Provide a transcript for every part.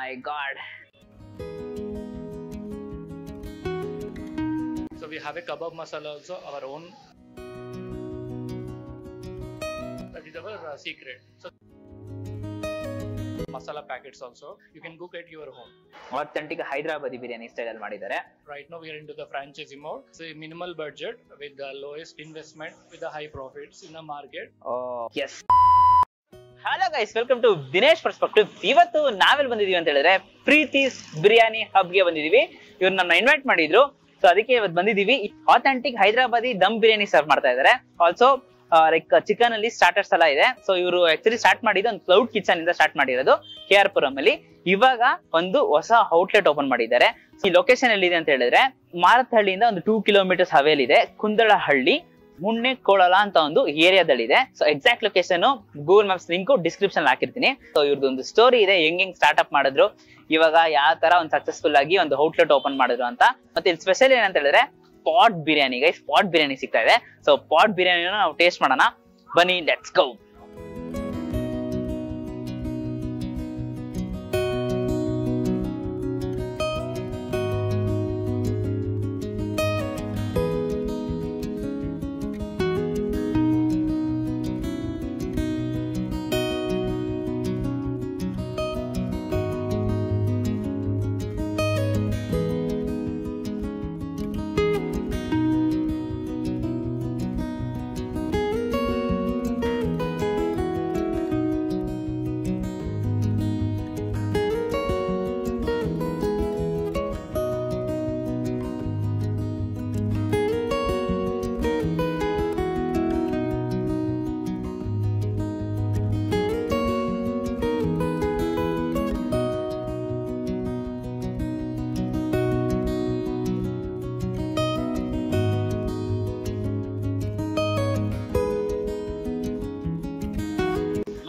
My god. So we have a kebab masala also, our own. That is our uh, secret. So masala packets also. You can cook at your home. Authentic Hyderabadi biryani style ಅಲ್ಲಿ ಮಾಡಿದ್ದಾರೆ Right now we are into the franchise mode. It's a minimal budget with the lowest investment with the high profits in the market. Yes hello guys welcome to Dinesh perspective ಇವತ್ತು ನಾವೆಲ್ಲಿ ಬಂದಿದೀವಿ ಅಂತ ಹೇಳಿದ್ರೆ ಪ್ರೀತಿಸ್ ಬಿರಿಯಾನಿ ಹಬ್ಗೆ ಬಂದಿದೀವಿ. ಇವ್ರು ನಮ್ಮ ಇನ್ವೈಟ್ ಮಾಡಿದ್ರು. So ಅದಕ್ಕೆ ಇವತ್ತು ಬಂದಿದೀವಿ. ಆಥೆಂಟಿಕ್ ಹೈದರಾಬಾದಿ ದಮ್ ಬಿರಿಯಾನಿ ಸರ್ವ್ ಮಾಡ್ತಾ ಇದ್ದಾರೆ ಆಲ್ಸೋ ಲೈಕ್ ಚಿಕನ್ ಅಲ್ಲಿ ಸ್ಟಾರ್ಟರ್ಸ್ ಎಲ್ಲ ಇದೆ. ಸೊ ಇವರು ಆಕ್ಚುಲಿ ಸ್ಟಾರ್ಟ್ ಮಾಡಿದ್ದು ಒಂದು ಕ್ಲೌಡ್ ಕಿಚನ್ ಇಂದ ಸ್ಟಾರ್ಟ್ ಮಾಡಿರೋದು ಕೆ ಆರ್ ಪುರಂ ಅಲ್ಲಿ. ಇವಾಗ ಒಂದು ಹೊಸ ಔಟ್ಲೆಟ್ ಓಪನ್ ಮಾಡಿದ್ದಾರೆ. ಈ ಲೊಕೇಶನ್ ಎಲ್ಲಿದೆ ಅಂತ ಹೇಳಿದ್ರೆ ಮಾರತಹಳ್ಳಿಯಿಂದ ಒಂದು ಟೂ ಕಿಲೋಮೀಟರ್ಸ್ ಹವೇಲಿದೆ, ಕುಂದಳಹಳ್ಳಿ. ಮುನ್ನೆ ಕೋಳಲ ಅಂತ ಒಂದು ಏರಿಯಾದಲ್ಲಿ ಇದೆ so exact location Google maps link description ಹಾಕಿರ್ತೀನಿ. ಸೊ ಇವ್ರದ್ದು ಒಂದು ಸ್ಟೋರಿ ಇದೆ, ಹೆಂಗ್ ಹೆಂಗ್ ಸ್ಟಾರ್ಟ್ಅಪ್ ಮಾಡಿದ್ರು, ಇವಾಗ ಯಾವ ತರ ಒಂದು ಸಕ್ಸಸ್ಫುಲ್ ಆಗಿ ಒಂದು ಔಟ್ಲೆಟ್ ಓಪನ್ ಮಾಡಿದ್ರು ಅಂತ. ಮತ್ತೆ ಇಲ್ಲಿ ಸ್ಪೆಷಲ್ ಏನಂತ ಹೇಳಿದ್ರೆ pot biryani guy pot biryani ಸಿಗ್ತಾ ಇದೆ. ಸೊ ಪಾಟ್ ಬಿರಿಯಾನಿನ ನಾವು ಟೇಸ್ಟ್ ಮಾಡೋಣ. ಬನ್ನಿ ಲೆಟ್ಸ್ ಗೋ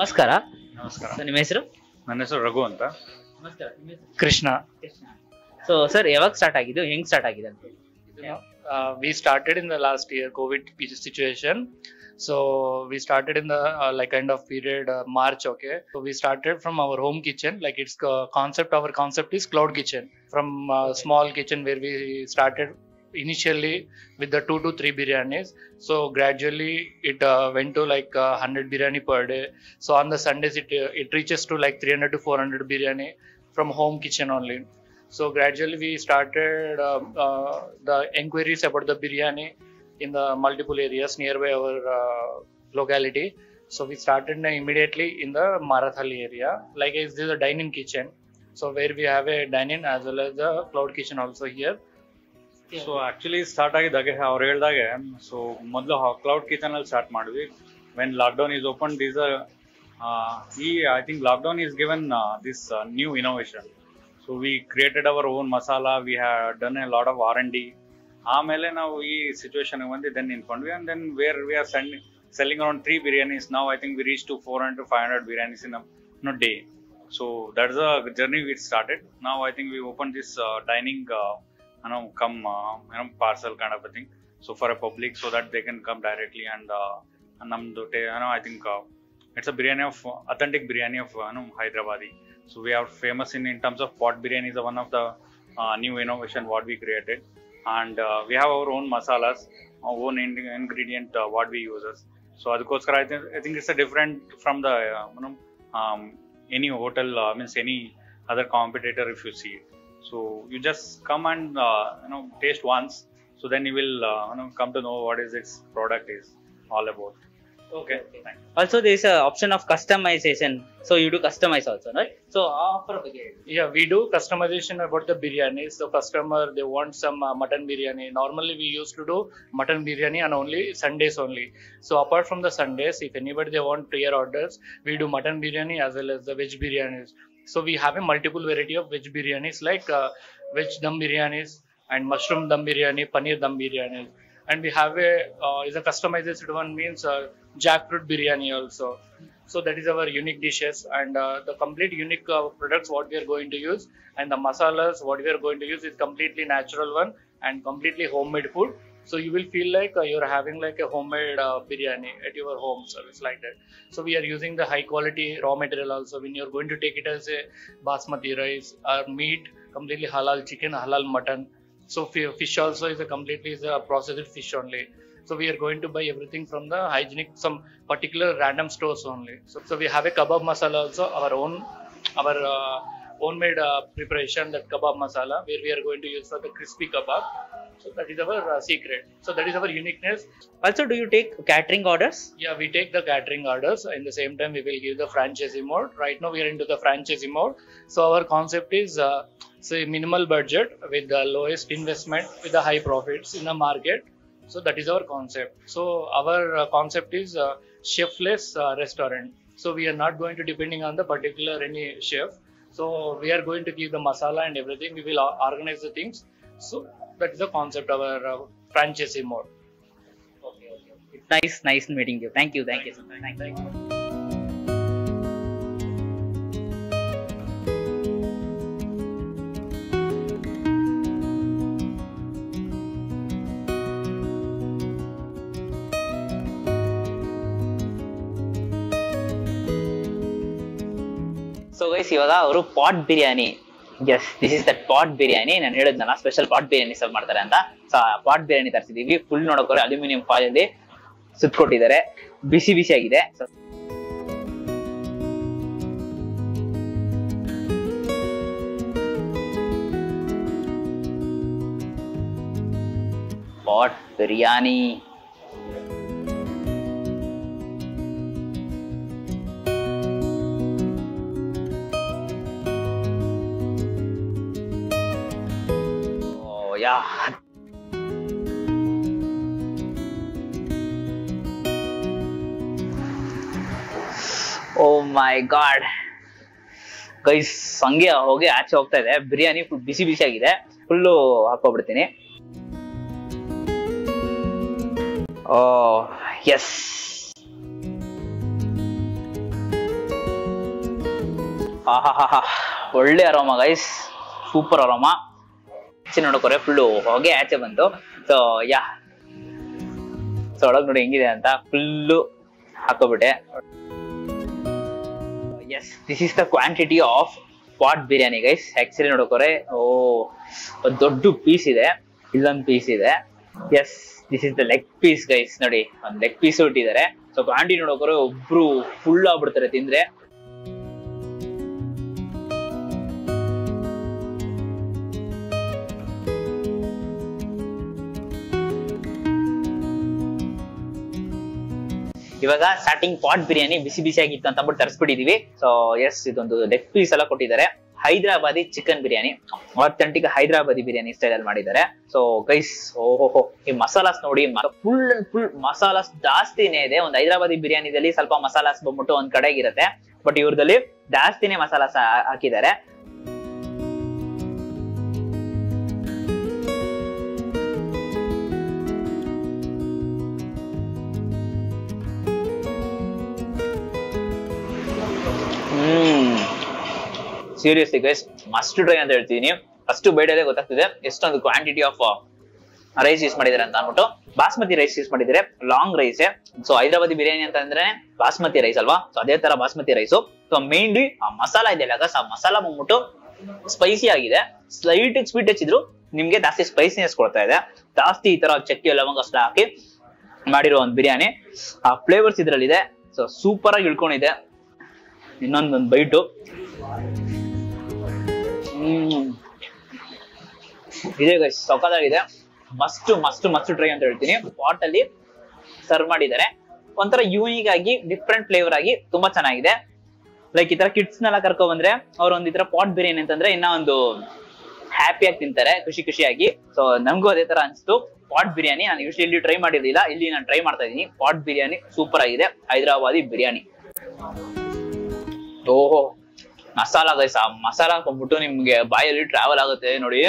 ನಮಸ್ಕಾರ. ನಮಸ್ಕಾರ. ನಿಮ್ಮ ಹೆಸರು? ನನ್ನ ಹೆಸರು ರಘು ಅಂತ. ನಮಸ್ಕಾರ ಕೃಷ್ಣ. ಸೊ ಸರ್ ಯಾವಾಗ ಸ್ಟಾರ್ಟ್ ಆಗಿದ್ದು? ಹೆಂಗ್ ಸ್ಟಾರ್ಟ್ ಆಗಿದೆ ಅಂತ? We started in the last year covid situation so we started in the like kind of period March okay so we started from our home kitchen like it's concept our concept is cloud kitchen from small kitchen where we started initially with the two to three biryanis. So gradually it uh, went to like uh, 100 biryani per day. So on the Sundays it uh, it reaches to like 300 to 400 biryani from home kitchen only. So gradually we started um, uh, the enquiries about the biryani in the multiple areas nearby our uh, locality. So we started immediately in the Marathali area. Like is this is a dine-in kitchen. So where we have a dine-in as well as the cloud kitchen also here. So actually start ಆಗಿದ್ದಾಗೆ ಅವ್ರು ಹೇಳ್ದಾಗೆ so ಮೊದಲು cloud kitchen ಅಲ್ಲಿ start ಮಾಡಿದ್ವಿ. When lockdown is open this ಈ I think lockdown is given this new innovation so we created our own masala we have done a lot of R and D ಆಮೇಲೆ ನಾವು ಈ situation ಬಂದು then ನಿಂತ್ಕೊಂಡ್ವಿ. And then where we are send selling around three biryanis ನಾವು I think we reach to four hundred five hundred biryanis in no day so that's a journey we started ನಾವು I think we open this dining you know come uh, you know parcel kind of a thing so for a public so that they can come directly and uh, namdu te- you know i think uh, it's a biryani of authentic biryani of uh, you know hyderabadi so we are famous in in terms of pot biryani is one of the uh, new innovation what we created and uh, we have our own masalas our own in- ingredient uh, what we uses so ಅದಕ್ಕೋಸ್ಕರ I think, I think it's a different from the uh, you know um, any hotel uh, means any other competitor if you see it so you just come and uh, you know taste once. So then you will uh, you know come to know what is its product is all about. Okay. okay. Also, there is an option of customization. So you do customize also, right? So offer uh, Yeah, we do customization about the biryani. So customer they want some uh, mutton biryani. Normally we used to do mutton biryani and only Sundays only. So apart from the Sundays, if anybody they want pre-orders, we do mutton biryani as well as the veg biryanis. So we have a multiple variety of veg biryanis like uh, veg dum biryanis and mushroom dum biryani, paneer dum biryanis. And we have a uh, is a customized one means uh, jackfruit biryani also. So that is our unique dishes and uh, the complete unique uh, products what we are going to use and the masalas what we are going to use is completely natural one and completely homemade food So you will feel like uh, you're having like a homemade uh, biryani at your home service like that. So we are using the high quality raw material also. When you're going to take it as a basmati rice or meat, completely halal chicken, halal mutton. So fish also is a completely is a processed fish only. So we are going to buy everything from the hygienic, some particular random stores only. So, so we have a kebab masala also, our own, our uh, own made uh, preparation, that kebab masala, where we are going to use for the crispy kebab. So that is our uh, secret. So that is our uniqueness. Also, do you take catering orders? Yeah, we take the catering orders. In the same time, we will give the franchisee mode. Right now, we are into the franchisee mode. So our concept is uh, say minimal budget with the lowest investment with the high profits in the market. So that is our concept. So our uh, concept is uh, chefless uh, restaurant. So we are not going to depending on the particular any chef. So we are going to give the masala and everything. We will uh, organize the things. So that is the concept of our uh, franchisee mode. Nice nice meeting you thank you thank you thank you so guys ಇವಾಗ ಅವರು pot biryani yes this is that pot biryani ನಾನು ಹೇಳಿದ್ನಲ್ಲ special pot biryani serve ಮಾಡ್ತಾರೆ ಅಂತ. So pot biryani ತರಿಸಿದೀವಿ. Full ನೋಡೋಕೆ aluminium foil ಅಲ್ಲಿ ಸುತ್ಕೊಟ್ಟಿದ್ದಾರೆ ಬಿಸಿ ಬಿಸಿ ಆಗಿದೆ. ಪಾಟ್ biryani oh yeah oh my god guys ಹಂಗೆ ಹೋಗಿ ಆಚೆ ಹೋಗ್ತಾ ಇದೆ. ಬಿರಿಯಾನಿ ಫುಲ್ ಬಿಸಿ ಬಿಸಿ ಆಗಿದೆ. ಫುಲ್ಲು ಹಾಕೋಬಿಡ್ತೀನಿ ಓ ಎಸ್ ಆಹಾ ಒಳ್ಳೆ ಅರೋಮ ಗೈಸ್ ಸೂಪರ್ ಅರೋಮ ಆಚೆ ನೋಡಕೋರೆ ಫುಲ್ಲು ಹೊಗೆ ಆಚೆ ಬಂತು ಸೊ ಯಾ. ಸೊ ಒಳಗೆ ನೋಡಿ ಹೆಂಗಿದೆ ಅಂತ full ಹಾಕೋಬಿಟ್ಟೆ. Yes this is the quantity of pot biryani guys actually ನೋಡಕೋರೆ, ಓ ದೊಡ್ಡ ಪೀಸ್ ಇದೆ. ಇಲ್ಲೊಂದು ಪೀಸ್ ಇದೆ. Yes this is the leg piece guys ನೋಡಿ, ಒಂದು ಲೆಗ್ ಪೀಸ್ ಇಟ್ಟಿದ್ದಾರೆ. ಸೊ ಕ್ವಾಂಟಿಟಿ ನೋಡಕೋರೆ ಒಬ್ರು ಫುಲ್ ಆಗ್ಬಿಡ್ತಾರೆ ತಿಂದ್ರೆ. ಇವಾಗ ಸ್ಟಾರ್ಟಿಂಗ್ ಪಾಟ್ ಬಿರಿಯಾನಿ ಬಿಸಿ ಬಿಸಿ ಆಗಿತ್ತು ಅಂತ ಅಂದ್ಬಿಟ್ಟು ತರಿಸ್ಬಿಟ್ಟಿದೀವಿ. ಸೊ ಎಸ್ ಇದೊಂದು ಲೆಗ್ ಪೀಸ್ ಎಲ್ಲ ಕೊಟ್ಟಿದ್ದಾರೆ. Hyderabadi chicken biryani authentic Hyderabadi biryani style ಅಲ್ಲಿ ಮಾಡಿದ್ದಾರೆ. ಸೊ ಗೈಸ್ ಓಹೋ ಈ ಮಸಾಲಾಸ್ ನೋಡಿ ಫುಲ್ ಫುಲ್ ಮಸಾಲಾಸ್ ಜಾಸ್ತಿನೇ ಇದೆ. ಒಂದು ಹೈದರಾಬಾದಿ ಬಿರಿಯಾನಿದಲ್ಲಿ ಸ್ವಲ್ಪ ಮಸಾಲಾಸ್ ಬಂದ್ಬಿಟ್ಟು ಒಂದ್ ಕಡೆಗಿರುತ್ತೆ. ಬಟ್ ಇವ್ರದಲ್ಲಿ ಜಾಸ್ತಿನೇ ಮಸಾಲಾಸ್ ಹಾಕಿದ್ದಾರೆ. ಸೀರಿಯಸ್ಲಿ ಗೈಸ್ ಮಸ್ಟ್ ಟ್ರೈ ಅಂತ ಹೇಳ್ತೀನಿ. ಫಸ್ಟ್ ಬೇಡದೇ ಗೊತ್ತಾಗ್ತಿದೆ. ಎಷ್ಟೊಂದು ಕ್ವಾಂಟಿಟಿ ಆಫ್ ರೈಸ್ ಯೂಸ್ ಮಾಡಿದ್ದಾರೆ ಅಂತ ಅನ್ಬಿಟ್ಟು ಬಾಸ್ಮತಿ ರೈಸ್ ಯೂಸ್ ಮಾಡಿದ್ದಾರೆ. Long rice so Hyderabadi biryani ಅಂತ ಅಂದ್ರೆ ಬಾಸ್ಮತಿ ರೈಸ್ ಅಲ್ವಾ? ಸೊ ಅದೇ ತರ ಬಾಸ್ಮತಿ ರೈಸ್ ಸೊ ಮೇನ್ಲಿ ಆ ಮಸಾಲ ಇದೆ ಅಲ್ಲ ಆ ಮಸಾಲ ಬಂದ್ಬಿಟ್ಟು ಸ್ಪೈಸಿ ಆಗಿದೆ. ಸ್ಲೈಟ್ ಸ್ವೀಟ್ ಹಚ್ಚಿದ್ರು ನಿಮ್ಗೆ ಜಾಸ್ತಿ ಸ್ಪೈಸಿನೆಸ್ ಕೊಡ್ತಾ ಇದೆ. ಜಾಸ್ತಿ ಈ ತರ ಚಕ್ಕಿ ಲವಂಗ ಅಷ್ಟೇ ಹಾಕಿ ಮಾಡಿರೋ ಒಂದು ಬಿರಿಯಾನಿ. ಆ ಫ್ಲೇವರ್ಸ್ ಇದ್ರಲ್ಲಿದೆ. ಸೊ ಸೂಪರ್ ಆಗಿ ಇಳ್ಕೊಂಡಿದೆ. ಇನ್ನೊಂದೊಂದು ಬೈಟು ಹ್ಮ್. ಇದೆ ಗೈಸ್ ಸೊಕ್ಕದಾಗಿದೆ ಮಸ್ಟ್ ಮಸ್ಟ್ ಮಸ್ಟ್ ಟ್ರೈ ಅಂತ ಹೇಳ್ತೀನಿ. ಪಾಟ್ ಅಲ್ಲಿ ಸರ್ವ್ ಮಾಡಿದ್ದಾರೆ. ಒಂಥರ ಯೂನಿಕ್ ಆಗಿ ಡಿಫ್ರೆಂಟ್ ಫ್ಲೇವರ್ ಆಗಿ ತುಂಬಾ ಚೆನ್ನಾಗಿದೆ. ಲೈಕ್ ಈ ತರ ಕಿಡ್ಸ್ ನೆಲ್ಲ ಕರ್ಕೊ ಬಂದ್ರೆ ಅವ್ರ ಒಂದ್ ಈ ಪಾಟ್ ಬಿರಿಯಾನಿ ಅಂತಂದ್ರೆ ಇನ್ನ ಒಂದು ಹ್ಯಾಪಿಯಾಗಿ ತಿಂತಾರೆ, ಖುಷಿ ಖುಷಿಯಾಗಿ. ಸೊ ನಮಗೂ ಅದೇ ತರ ಅನ್ಸ್ತು. ಪಾಟ್ ಬಿರಿಯಾನಿ ನಾನು ಯೂಶಲಿ ಇಲ್ಲಿ ಟ್ರೈ ಮಾಡಿರ್ಲಿಲ್ಲ, ಇಲ್ಲಿ ನಾನು ಟ್ರೈ ಮಾಡ್ತಾ ಇದೀನಿ ಪಾಟ್ ಬಿರಿಯಾನಿ ಸೂಪರ್ ಆಗಿದೆ. ಹೈದರಾಬಾದಿ ಬಿರಿಯಾನಿ ಓಹೋ. ಮಸಾಲ ಗೈಸ್ ಆ ಮಸಾಲ ಹಾಕೊಂಡ್ಬಿಟ್ಟು ನಿಮ್ಗೆ ಬಾಯಲ್ಲಿ ಟ್ರಾವೆಲ್ ಆಗುತ್ತೆ ನೋಡಿ.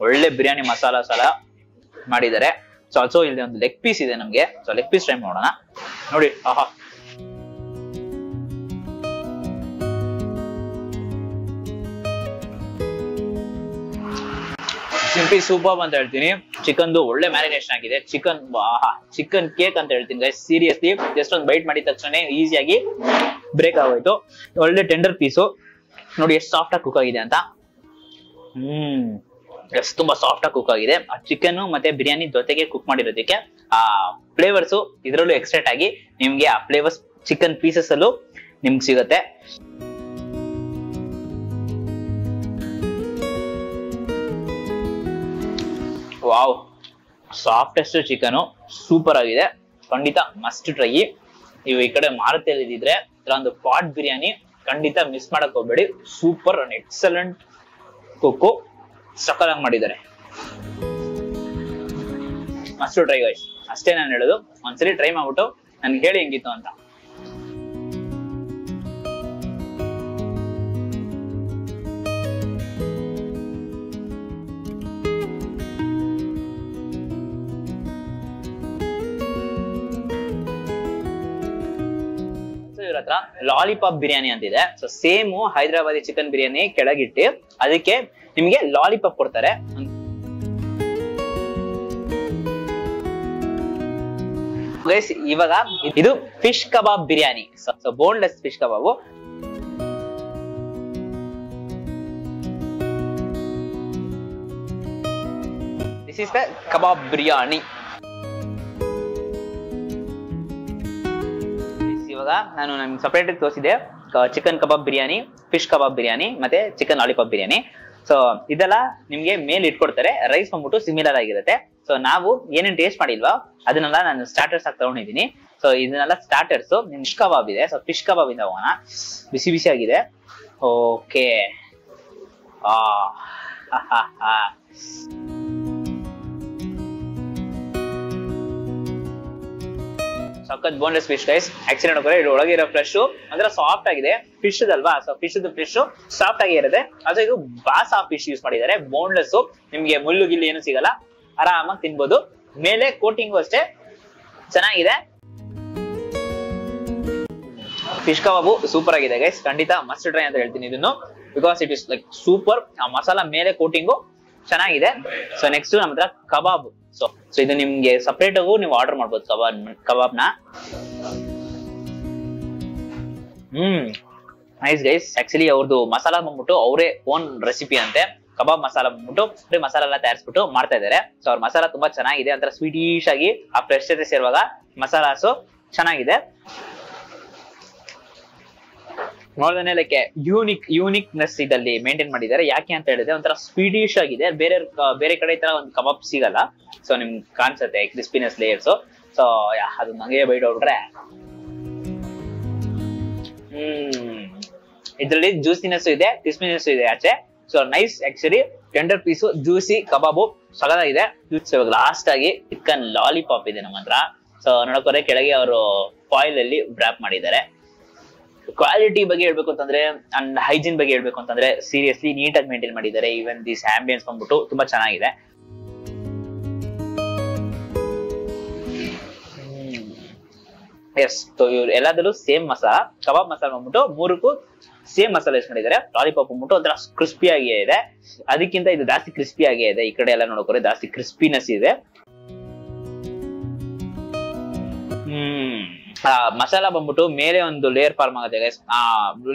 ಒಳ್ಳೆ ಬಿರಿಯಾನಿ ಮಸಾಲಾ ಸಾಲ ಮಾಡಿದ್ದಾರೆ. ಸೊ ಆಲ್ಸೋ ಇಲ್ಲಿ ಒಂದು ಲೆಗ್ ಪೀಸ್ ಇದೆ ನಮ್ಗೆ. ಸೊ ಲೆಗ್ ಪೀಸ್ ಟ್ರೈ ಮಾಡೋಣ. ನೋಡಿ, ಆಹಾ. ಸಿಂಪಿ ಸೂಪರ್ ಅಂತ ಹೇಳ್ತೀನಿ. ಚಿಕನ್ದು ಒಳ್ಳೆ ಮ್ಯಾರಿನೇಷನ್ ಆಗಿದೆ. ಚಿಕನ್ ಚಿಕನ್ ಕೇಕ್ ಅಂತ ಹೇಳ್ತೀನಿ ಸೀರಿಯಸ್ಲಿ ಜಸ್ಟ್ ಒಂದು ಬೈಟ್ ಮಾಡಿದ ತಕ್ಷಣ ಈಸಿಯಾಗಿ ಬ್ರೇಕ್ ಆಗೋಯ್ತು. ಒಳ್ಳೆ ಟೆಂಡರ್ ಪೀಸು ನೋಡಿ ಎಷ್ಟು ಸಾಫ್ಟ್ ಆಗಿ ಕುಕ್ ಆಗಿದೆ ಅಂತ. ಹ್ಮ್. ಎಷ್ಟು ತುಂಬಾ ಸಾಫ್ಟ್ ಆಗಿ ಕುಕ್ ಆಗಿದೆ. ಆ ಚಿಕನ್ ಮತ್ತೆ ಬಿರಿಯಾನಿ ಜೊತೆಗೆ ಕುಕ್ ಮಾಡಿರೋದಕ್ಕೆ ಆ ಫ್ಲೇವರ್ಸ್ ಇದರಲ್ಲೂ ಎಕ್ಸ್ಟ್ರಾಕ್ಟ್ ಆಗಿ ನಿಮ್ಗೆ ಆ ಫ್ಲೇವರ್ಸ್ ಚಿಕನ್ ಪೀಸಸ್ ಅಲ್ಲೂ ನಿಮ್ಗೆ ಸಿಗುತ್ತೆ. ವಾವ್ ಸಾಫ್ಟೆಸ್ಟ್ ಚಿಕನ್ ಸೂಪರ್ ಆಗಿದೆ. ಖಂಡಿತ ಮಸ್ಟ್ ಟ್ರೈ ಇವು ಈ ಕಡೆ ಮಾರುತಿಯಲ್ಲಿ ಇದ್ದಿದ್ರೆ ಇದ್ರ ಒಂದು ಪಾಟ್ ಬಿರಿಯಾನಿ ಖಂಡಿತ ಮಿಸ್ ಮಾಡಕ್ ಹೋಗ್ಬೇಡಿ. ಸೂಪರ್ ಅಂಡ್ ಎಕ್ಸಲೆಂಟ್ ಕುಕ್ಕು ಸಕಲಾಗಿ ಮಾಡಿದ್ದಾರೆ. ಅಷ್ಟು ಟ್ರೈ ಗೈಸ್ ಅಷ್ಟೇ ನಾನು ಹೇಳೋದು. ಒಂದ್ಸರಿ ಟ್ರೈ ಮಾಡ್ಬಿಟ್ಟು ನನ್ಗೆ ಹೇಳಿ ಹೆಂಗಿತ್ತು ಅಂತ. ಸೊ ಇವ್ರ ಹತ್ರ ಲಾಲಿಪಾಪ್ ಬಿರಿಯಾನಿ ಅಂತಿದೆ. So same Hyderabadi chicken biryani ಕೆಳಗಿಟ್ಟು ಅದಕ್ಕೆ ನಿಮ್ಗೆ ಲಾಲಿಪಾಪ್ ಕೊಡ್ತಾರೆ. ಇವಾಗ ಇದು fish kebab biryani. Boneless fish kebab this is the kebab biryani ಇವಾಗ ನಾನು ನಮ್ಗೆ ಸಪರೇಟ್ ತೋರಿಸಿದೆ chicken kebab biryani fish kebab biryani, ಮತ್ತೆ ಚಿಕನ್ ಲಾಲಿಪಾಪ್ ಬಿರಿಯಾನಿ. ಸೊ ಇದೆಲ್ಲ ನಿಮ್ಗೆ ಮೇಲ್ ಇಟ್ಕೊಡ್ತಾರೆ. ರೈಸ್ ಬಂದ್ಬಿಟ್ಟು ಸಿಮಿಲರ್ ಆಗಿರುತ್ತೆ. ಸೊ ನಾವು ಏನೇನು ಟೇಸ್ಟ್ ಮಾಡಿಲ್ವಾ, ಅದನ್ನೆಲ್ಲ ನಾನು ಸ್ಟಾರ್ಟರ್ಸ್ ಆಗಿ ತಗೊಂಡಿದ್ದೀನಿ. ಸೊ ಇದನ್ನೆಲ್ಲ ಸ್ಟಾರ್ಟರ್ಸ್ ಫಿಶ್ ಕಬಾಬ್ ಇದೆ. ಸೊ ಫಿಶ್ ಕಬಾಬ್ ಇಂದ ಹೋಗೋಣ. ಬಿಸಿ ಬಿಸಿ ಆಗಿದೆ. ಓಕೆ ಆ ಸಖತ್ ಬೋನ್ಲೆಸ್ ಫಿಶ್ ಗೈಸ್ ಆಕ್ಸಿಡೆಂಟ್ ಹೋಗ್ರೆ ಇದು ಒಳಗಿರೋ ಫ್ರೆಶ್ ಅಂದ್ರೆ ಸಾಫ್ಟ್ ಆಗಿದೆ. ಫಿಶ್ ಅಲ್ವಾ ಸೊ ಫಿಶ್ ಫಿಶ್ ಸಾಫ್ಟ್ ಆಗಿ ಇರುತ್ತೆ. ಅದು ಇದು ಬಾಸ್ ಫಿಶ್ ಯೂಸ್ ಮಾಡಿದ್ದಾರೆ. ಬೋನ್ಲೆಸ್ ನಿಮ್ಗೆ ಮುಳ್ಳು ಗಿಲ್ಲು ಏನು ಸಿಗಲ್ಲ. ಆರಾಮಾಗಿ ತಿನ್ಬೋದು. ಮೇಲೆ ಕೋಟಿಂಗು ಅಷ್ಟೇ. ಚೆನ್ನಾಗಿದೆ. ಫಿಶ್ ಕಬಾಬು ಸೂಪರ್ ಆಗಿದೆ ಗೈಸ್ ಖಂಡಿತ ಮಸ್ಟ್ ಟ್ರೈ ಅಂತ ಹೇಳ್ತೀನಿ ಇದನ್ನು. Because it is like super ಆ ಮಸಾಲಾ ಮೇಲೆ ಕೋಟಿಂಗು ಚೆನ್ನಾಗಿದೆ. ಸೊ ನೆಕ್ಸ್ಟ್ ನಮ್ಮ ಹತ್ರ ಕಬಾಬ್. ಸೊ ಸೊ ಇದು ನಿಮ್ಗೆ ಸಪ್ರೇಟ್ ಆಗು ನೀವು ಆರ್ಡರ್ ಮಾಡ್ಬೋದು ಕಬಾಬ್ನ ಹ್ಮ್. ನೈಸ್ ಗೈಸ್ ಆಕ್ಚುಲಿ ಅವ್ರದ್ದು ಮಸಾಲ ಬಂದ್ಬಿಟ್ಟು ಅವರೇ ಓನ್ ರೆಸಿಪಿ ಅಂತೆ. ಕಬಾಬ್ ಮಸಾಲ ಬಂದ್ಬಿಟ್ಟು ಬರೀ ಮಸಾಲ ಎಲ್ಲ ತಯಾರಿಸ್ಬಿಟ್ಟು ಮಾಡ್ತಾ ಇದ್ದಾರೆ ಸೊ ಅವ್ರ ಮಸಾಲ ತುಂಬಾ ಚೆನ್ನಾಗಿದೆ. ಒಂಥರ ಸ್ವೀಟಿಶ್ ಆಗಿ ಆ ಫ್ರೆಶ್ ಜೊತೆ ಸೇರುವಾಗ ಮಸಾಲಾಸು ಚೆನ್ನಾಗಿದೆ. ನೋಡಿದ್ರೆ ಲೈಕ್ ಯೂನಿಕ್ ಯೂನಿಕ್ನೆಸ್ ಇದಲ್ಲಿ ಮೇಂಟೈನ್ ಮಾಡಿದ್ದಾರೆ. ಯಾಕೆ ಅಂತ ಹೇಳಿದ್ರೆ, ಒಂಥರ ಸ್ವೀಡಿಶ್ ಆಗಿದೆ. ಬೇರೆ ಬೇರೆ ಕಡೆ ತರ ಒಂದು ಕಬಾಬ್ ಸಿಗಲ್ಲ. ಸೊ ನಿಮ್ ಕಾಣಿಸುತ್ತೆ ಕ್ರಿಸ್ಪಿನೆಸ್ ಲೇಯರ್ಸ್ ಸೊ ಅದು ನಂಗೆ ಬೈಟ್ ಹೊಡ್ರೆ ಹ್ಮ್. ಇದ್ರಲ್ಲಿ ಜ್ಯೂಸಿನೆಸ್ ಇದೆ ಕ್ರಿಸ್ಪಿನೆಸ್ ಇದೆ ಆಚೆ. So nice actually tender piece juicy kebab ಸಗದಾಗಿದೆ last ಆಗಿ ಚಿಕನ್ ಲಾಲಿಪಾಪ್ ಇದೆ ನಮ್ಮ ಹತ್ರ. ಸೊ ನೋಡಕೋರೆ ಕೆಳಗೆ ಅವರು ಫಾಯಿಲ್ ಅಲ್ಲಿ ವ್ರಾಪ್ ಮಾಡಿದ್ದಾರೆ. ಕ್ವಾಲಿಟಿ ಬಗ್ಗೆ ಹೇಳ್ಬೇಕು ಅಂತಂದ್ರೆ ಅಂಡ್ ಹೈಜೀನ್ ಬಗ್ಗೆ ಹೇಳ್ಬೇಕು ಅಂತಂದ್ರೆ ಸೀರಿಯಸ್ಲಿ ನೀಟಾಗಿ ಮೇಂಟೈನ್ ಮಾಡಿದ್ದಾರೆ. ಈವನ್ ದಿಸ್ ಆಂಬಿಯನ್ಸ್ ಬಂದ್ಬಿಟ್ಟು ತುಂಬಾ ಚೆನ್ನಾಗಿದೆ. ಎಸ್ ಇವ್ರು ಎಲ್ಲದರಲ್ಲೂ ಸೇಮ್ ಮಸಾಲ, ಕಬಾಬ್ ಮಸಾಲ ಬಂದ್ಬಿಟ್ಟು ಮೂರಕ್ಕೂ ಸೇಮ್ ಮಸಾಲ ಯೂಸ್ ಮಾಡಿದ್ದಾರೆ. ಲಾಲಿಪಾಪ್ ಬಂದ್ಬಿಟ್ಟು ಒಂಥರ ಕ್ರಿಸ್ಪಿ ಇದೆ. ಅದಕ್ಕಿಂತ ಇದು ಜಾಸ್ತಿ ಕ್ರಿಸ್ಪಿ ಇದೆ. ಈ ಕಡೆ ಎಲ್ಲ ನೋಡೋಕೆ ಜಾಸ್ತಿ ಕ್ರಿಸ್ಪಿನೆಸ್ ಇದೆ. ಹ್ಮ್. ಮಸಾಲ ಬಂದ್ಬಿಟ್ಟು ಮೇಲೆ ಒಂದು ಲೇಯರ್ ಫಾರ್ಮ್ ಆಗುತ್ತೆ ಗೈಸ್ ಆ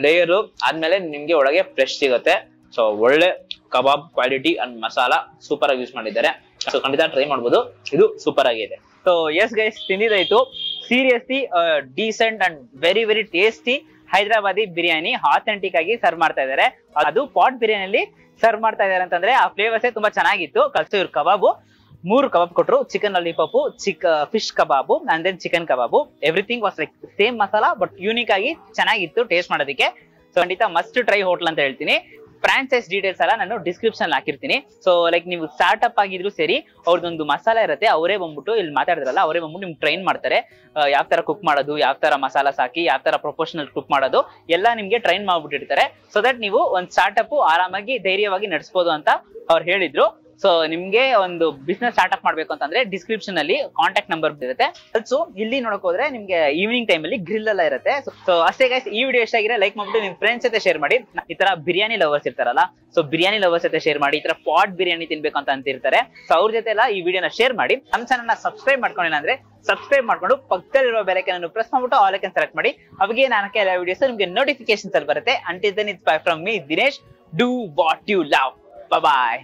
ಲೇಯರ್ ಆದ್ಮೇಲೆ ನಿಮ್ಗೆ ಒಳಗೆ ಫ್ರೆಶ್ ಸಿಗುತ್ತೆ. ಸೊ ಒಳ್ಳೆ kebab quality and masala super ಆಗಿ ಯೂಸ್ ಮಾಡಿದ್ದಾರೆ. ಸೊ ಖಂಡಿತ ಟ್ರೈ ಮಾಡ್ಬೋದು. ಇದು ಸೂಪರ್ ಆಗಿದೆ so yes guys ತಿಂದಿದ್ದಾಯ್ತು. Seriously decent and very very tasty Hyderabadi biryani authentic ಆಗಿ ಸರ್ವ್ ಮಾಡ್ತಾ ಇದ್ದಾರೆ. ಅದು ಪಾಟ್ ಬಿರಿಯಾನಿಯಲ್ಲಿ ಸರ್ವ್ ಮಾಡ್ತಾ ಇದ್ದಾರೆ ಅಂತಂದ್ರೆ ಆ ಫ್ಲೇವರ್ಸ್ ತುಂಬಾ ಚೆನ್ನಾಗಿತ್ತು. ಕಲ್ಸು ಇವ್ರ ಕಬಾಬು. ಮೂರು ಕಬಾಬ್ ಕೊಟ್ರು. Chicken lollipop check fish kebab and then chicken kebab. Everything was like same masala but unique ಆಗಿ ಚೆನ್ನಾಗಿತ್ತು ಟೇಸ್ಟ್ ಮಾಡೋದಕ್ಕೆ. ಸೊ ಖಂಡಿತ ಮಸ್ಟ್ ಟ್ರೈ ಹೋಟ್ಲ್ ಅಂತ ಹೇಳ್ತೀನಿ. ಫ್ರಾಂಚೈಸ್ ಡೀಟೇಲ್ಸ್ ಎಲ್ಲ ನಾನು ಡಿಸ್ಕ್ರಿಪ್ಷನ್ ಹಾಕಿರ್ತೀನಿ. ಸೊ ಲೈಕ್ ನೀವು ಸ್ಟಾರ್ಟ್ಅಪ್ ಆಗಿದ್ರು ಸರಿ, ಅವ್ರದ್ದೊಂದು ಮಸಾಲ ಇರುತ್ತೆ, ಅವರೇ ಬಂದ್ಬಿಟ್ಟು ಇಲ್ಲಿ ಮಾತಾಡಿದ್ರಲ್ಲ, ಅವರೇ ಬಂದ್ಬಿಟ್ಟು ನಿಮ್ಗೆ ಟ್ರೈನ್ ಮಾಡ್ತಾರೆ. ಯಾವ ತರ ಕುಕ್ ಮಾಡೋದು, ಯಾವ ತರ ಮಸಾಲ ಸಾಕಿ, ಯಾವ ತರ ಪ್ರೊಫೆಷನಲ್ ಕುಕ್ ಮಾಡೋದು, ಎಲ್ಲ ನಿಮ್ಗೆ ಟ್ರೈನ್ ಮಾಡ್ಬಿಟ್ಟಿರ್ತಾರೆ. ಸೊ ದಟ್ ನೀವು ಒಂದ್ ಸ್ಟಾರ್ಟ್ಅಪ್ ಆರಾಮಾಗಿ ಧೈರ್ಯವಾಗಿ ನಡೆಸ್ಬೋದು ಅಂತ ಅವ್ರು ಹೇಳಿದ್ರು. ಸೊ ನಿಮ್ಗೆ ಒಂದು ಬಿಸ್ನೆಸ್ ಸ್ಟಾರ್ಟ್ಅಪ್ ಮಾಡ್ಬೇಕು ಅಂತಂದ್ರೆ ಡಿಸ್ಕ್ರಿಪ್ಷನ್ ಅಲ್ಲಿ ಕಾಂಟ್ಯಾಕ್ಟ್ ನಂಬರ್ ಇರುತ್ತೆ. ಸೊ ಇಲ್ಲಿ ನೋಡಕ್ ಹೋದ್ರೆ ನಿಮ್ಗೆ ಈವ್ನಿಂಗ್ ಟೈಮ್ ಅಲ್ಲಿ ಗ್ರಿಲ್ ಎಲ್ಲ ಇರುತ್ತೆ. ಸೊ ಅಷ್ಟೇ ಗೈಸ್ ಈ ವಿಡಿಯೋ ಎಷ್ಟಾಗಿದೆ ಲೈಕ್ ಮಾಡ್ಬಿಟ್ಟು ನಿಮ್ ಫ್ರೆಂಡ್ಸ್ ಜೊತೆ ಶೇರ್ ಮಾಡಿ. ಈ ತರ ಬಿರಿಯಾನಿ ಲವರ್ಸ್ ಇರ್ತಾರಲ್ಲ ಸೊ ಬಿರಿಯಾನಿ ಲವರ್ಸ್ ಜೊತೆ ಶೇರ್ ಮಾಡಿ, ಈ ತರ ಪಾಟ್ ಬಿರಿಯಾನಿ ತಿನ್ಬೇಕು ಅಂತ ಅಂತಿರ್ತಾರೆ. ಸೊ ಅವ್ರ ಜೊತೆ ಎಲ್ಲ ಈ ವಿಡಿಯೋನ ಶೇರ್ ಮಾಡಿ. ನಮ್ಮ ಚಾನಲ್ನ ಸಬ್ಸ್ಕ್ರೈಬ್ ಮಾಡ್ಕೊಂಡಿಲ್ಲ ಅಂದ್ರೆ ಸಬ್ಸ್ಕ್ರೈಬ್ ಮಾಡ್ಕೊಂಡು ಪಕ್ಕದಲ್ಲಿರೋ ಬೆಲೈಕನ್ ಅನ್ನು ಪ್ರೆಸ್ ಮಾಡ್ಬಿಟ್ಟು ಆಲ್ ಐಕನ್ ಸೆಲೆಕ್ಟ್ ಮಾಡಿ. ಅವಾಗೆ ನಾನು ಎಲ್ಲ ವಿಡಿಯೋಸ್ ನಿಮ್ಗೆ ನೋಟಿಫಿಕೇಶನ್ಸ್ ಅಲ್ಲಿ ಬರುತ್ತೆ. Until then it's bye from me Dinesh do what you love bye